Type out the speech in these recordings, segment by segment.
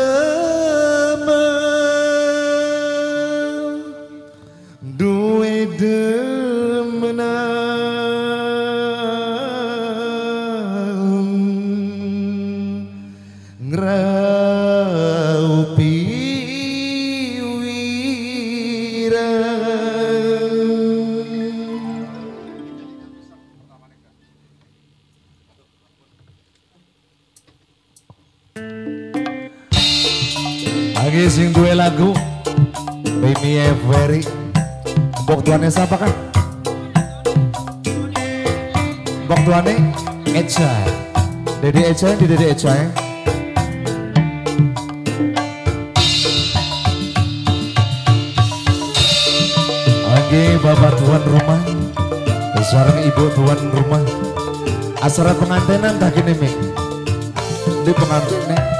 kabarantama duwe demenan. Eca, di Dede Eca ya. Oke, Bapak tuan rumah, seorang ibu tuan rumah. Acara pengantinan tak kini mi. Di pengantinnya.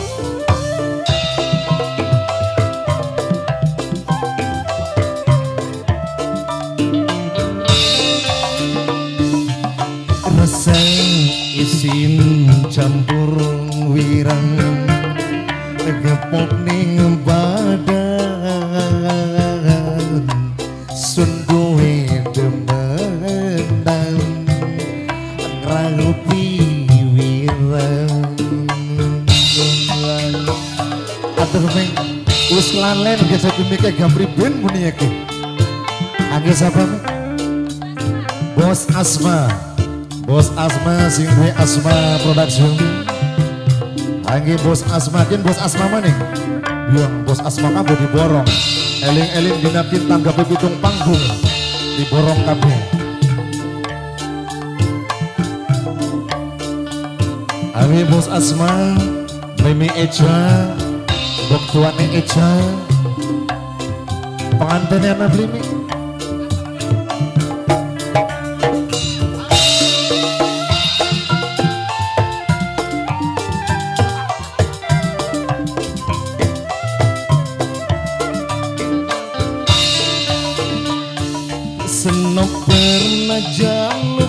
sun demen ngralupi atur ming wis lalen ge sedemike gamri ben muni iki. Angge sapa Bos Asma. Bos Asma sing Asma Production. Angge Bos Asma kin Bos Asma maning bilang Bos Asma kamu diborong. Eling-eling dinakin tanggapi pitung panggung diborong kabeh. Angge Bos Asma Mimi Echa Bok tuane Eca pengantinnya Nablimi Senok pernah jaluk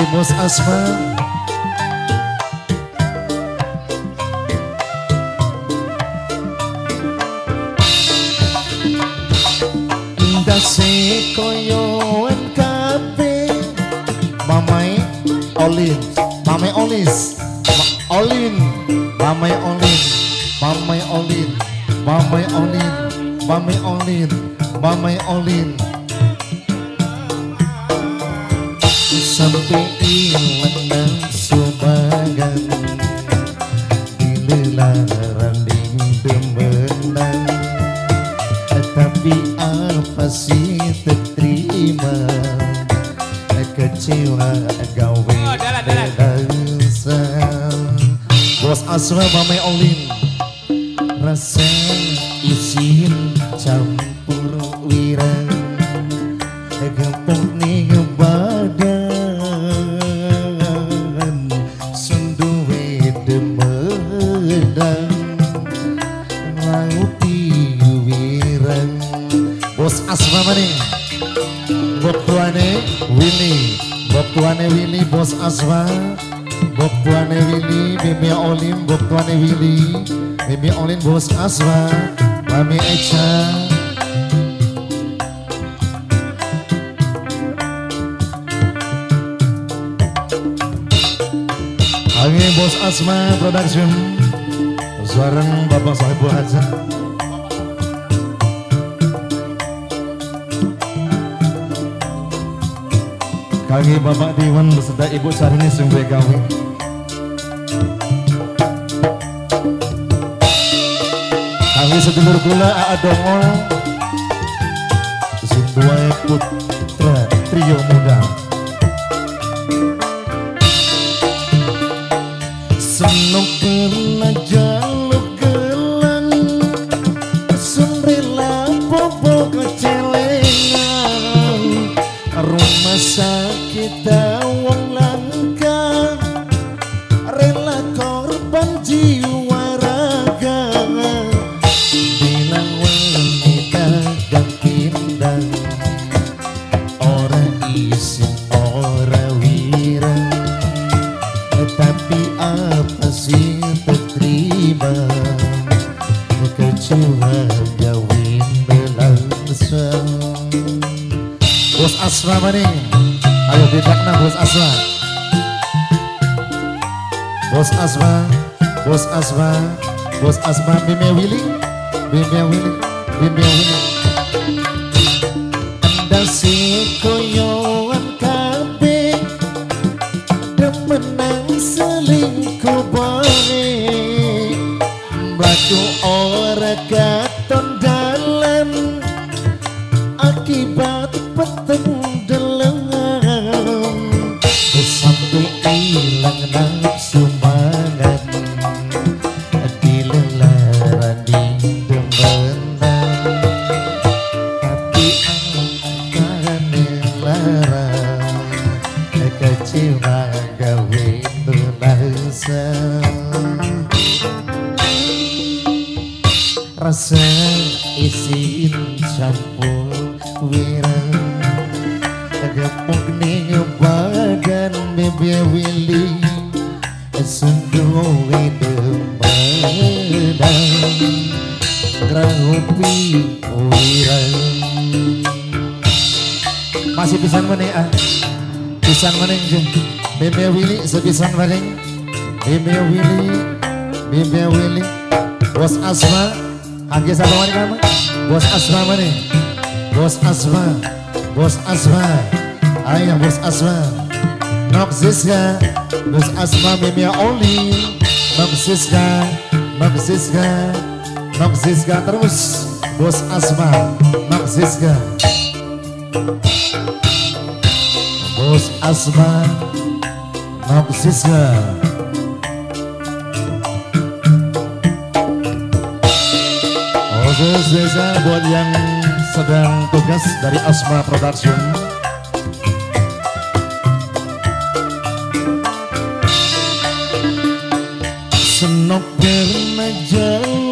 Abi Bos Asma Dasi koyoan kape Mamai Olin. Mamai Olis. Olin. Mamai Olin. Mamai Olin. Mamai Olin. Mamai Olin. Mamai Olin sampai ilang subagan dilelaran ding demenang tapi apa sih terima? Kecewa gawe oh, bos asma mame olin rasa maning Willy Bob tuane Willy bos Aswa Bob tuane Willy Bibi Olim. Bob tuane Willy Bibi Olim bos Aswa Mami Echa. Lagi bos Asma Production. Suareng Bapak Sohibul Hajar Kaki Bapak Diwan beserta Ibu Sarini sungguh gawe. Kami sedulur kula Aa Dongol Sinduai Putra Trio Muda. Sunrila bobo kecelengan Rumah sakit kita wong langka. Rela korban jiwa raga. Bilang wanita gantindang orang isi orang wira. Tapi apa sih terima? Kecewa gawin belangsang Bos Asma nih bos Asma Bos Asma Bos Asma Bos Asma Bime Willy Bime Willy Bime Willy. Anda si koyoan kabe Demenang selingkuh bae Batu ora katon dalam Akibat peteng rasa isin campur wirang Gepok ning badan bebe wili Sungguh demadang Grahupi wirang Masih pisang mana Pisang mana Bebe wili sepisang mana Bebe wili Bebe wili Bos Asma Angge satu wani kamu Bos Asma mana? Bos Asma Bos Asma. Ayo Bos Asma. Nok Siska Bos Asma Mimia Oli. Nok Siska Nok Siska. Nok Siska terus Bos Asma. Nok Siska Bos Asma. Nok Siska. Khusus desa buat yang sedang tugas dari Asma Production. Senok jauh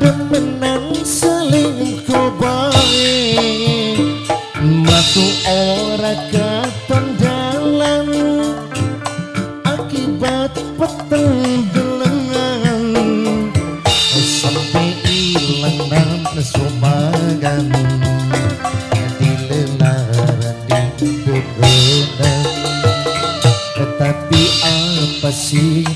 demenan selingkuh Matu ora katon dalam Akibat peteng delengan Sampai ilang nan sumagan Dilelaran di debenan Tetapi apa masih